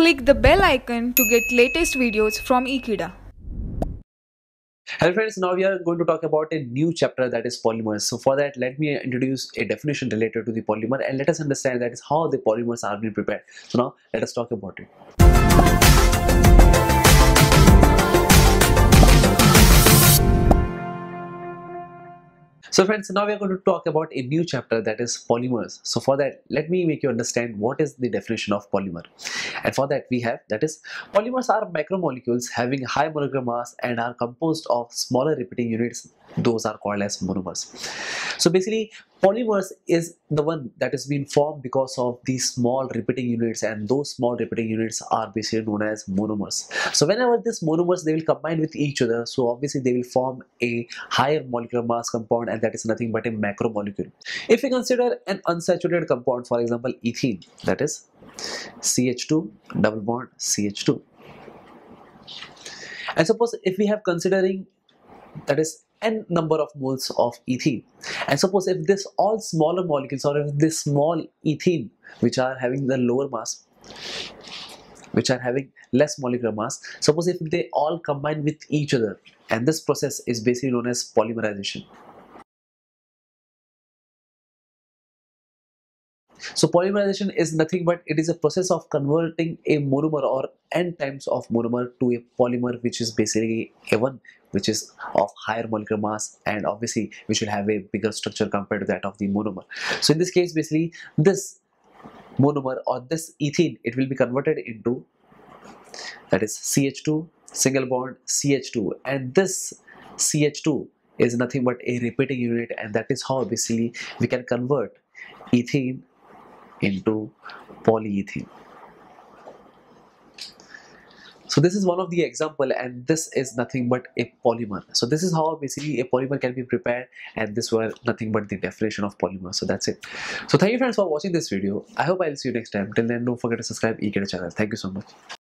Click the bell icon to get latest videos from Ekeeda. Hello friends, now we are going to talk about a new chapter that is polymers. So for that, let me introduce a definition related to the polymer and let us understand that is how the polymers are being prepared. So now let us talk about it. So friends, now we are going to talk about a new chapter that is polymers. So for that, let me make you understand what is the definition of polymer. And for that we have, that is, polymers are macromolecules having high molecular mass and are composed of smaller repeating units. Those are called as monomers. So basically, polymers is the one that is being formed because of these small repeating units and those small repeating units are basically known as monomers. So whenever these monomers, they will combine with each other. So obviously they will form a higher molecular mass compound and that is nothing but a macromolecule. If we consider an unsaturated compound, for example, ethene, that is CH2 double bond CH2. And suppose if we have considering that is n number of moles of ethene. And suppose if this all smaller molecules or if this small ethene which are having the lower mass which are having less molecular mass suppose if they all combine with each other and this process is basically known as polymerization. So polymerization is nothing but it is a process of converting a monomer or n times of monomer to a polymer which is basically a one which is of higher molecular mass and obviously which will have a bigger structure compared to that of the monomer. So in this case basically this monomer or this ethene it will be converted into that is CH2 single bond CH2 and this CH2 is nothing but a repeating unit and that is how basically we can convert ethene into polyethylene. So this is one of the example and this is nothing but a polymer. So this is how basically a polymer can be prepared and this were nothing but the definition of polymer. So that's it. So thank you friends for watching this video. I hope I'll see you next time. Till then don't forget to subscribe Ekeeda channel. Thank you so much.